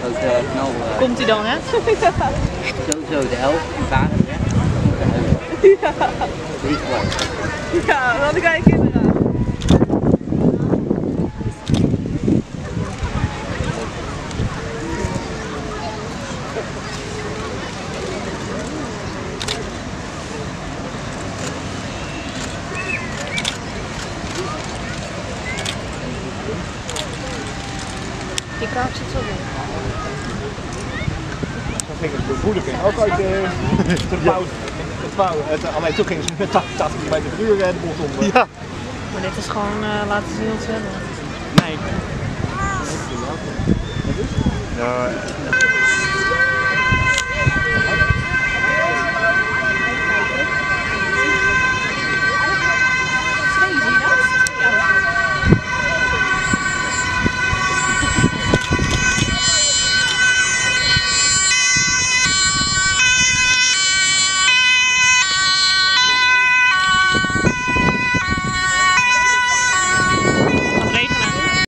Knal. Uh, Komt hij dan, hè? Sowieso de helft varen weg. Ja. Ja, ik Die kaart zit zo in. Zo ging het moeder ging ook uit de, de. Het. Het, alleen toen gingen ze met 80 km per uur eh, de bocht om. Ja. Maar dit is gewoon uh, laten zien wat ze hebben. Nee. Nou,